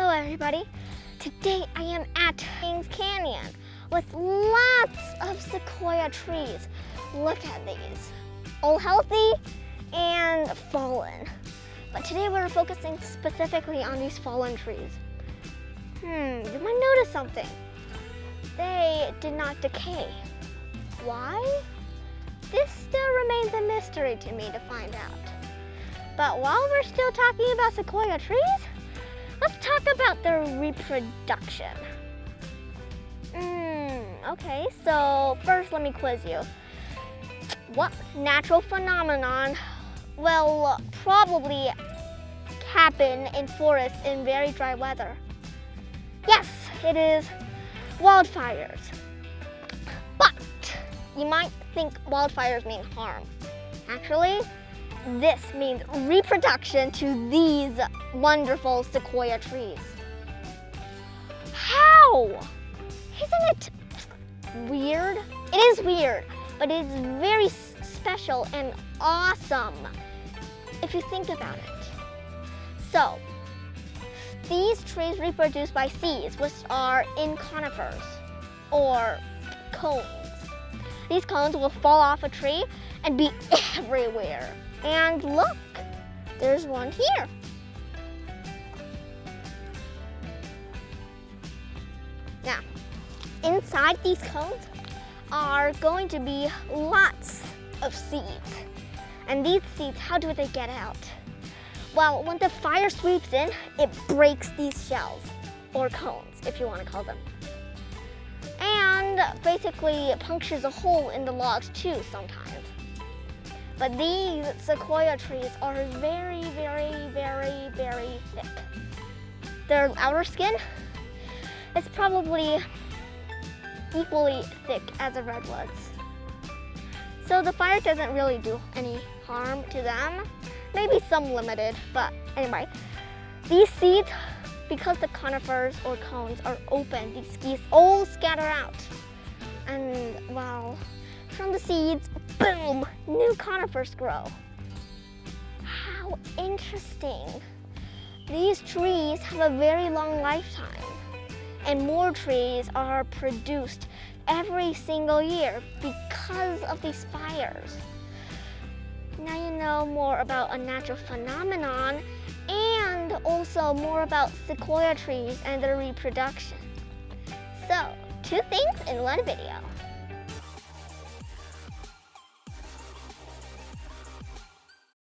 everybody. Today I am at Kings Canyon with lots of sequoia trees. Look at these, all healthy and fallen. But today we're focusing specifically on these fallen trees. Hmm, you might notice something. They did not decay. Why? This still remains a mystery to me to find out. But while we're still talking about sequoia trees, talk about their reproduction. Mm, okay, so first let me quiz you. What natural phenomenon will probably happen in forests in very dry weather? Yes, it is wildfires. But you might think wildfires mean harm. Actually, this means reproduction to these wonderful sequoia trees. How? Isn't it weird? It is weird, but it is very special and awesome if you think about it. So, these trees reproduce by seeds, which are in conifers or cones. These cones will fall off a tree and be everywhere. And look, there's one here. Now, inside these cones are going to be lots of seeds. And these seeds, how do they get out? Well, when the fire sweeps in, it breaks these shells, or cones, if you want to call them. And basically it punctures a hole in the logs too sometimes. But these sequoia trees are very, very, very, very thick. Their outer skin is probably equally thick as a redwood's. So the fire doesn't really do any harm to them. Maybe some limited, but anyway. These seeds, because the conifers or cones are open, these seeds all scatter out. And well, from the seeds, boom, new conifers grow. How interesting. These trees have a very long lifetime and more trees are produced every single year because of these fires. Now you know more about a natural phenomenon and also more about sequoia trees and their reproduction. So, two things in one video.